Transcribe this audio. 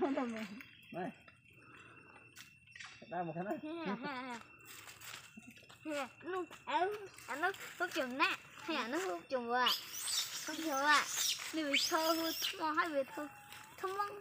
này đây một cái này nó ấy nó có chừng nè hay là nó không chừng vậy không chừng vậy vì bị thơ thôi mà hay bị thơ thơ mong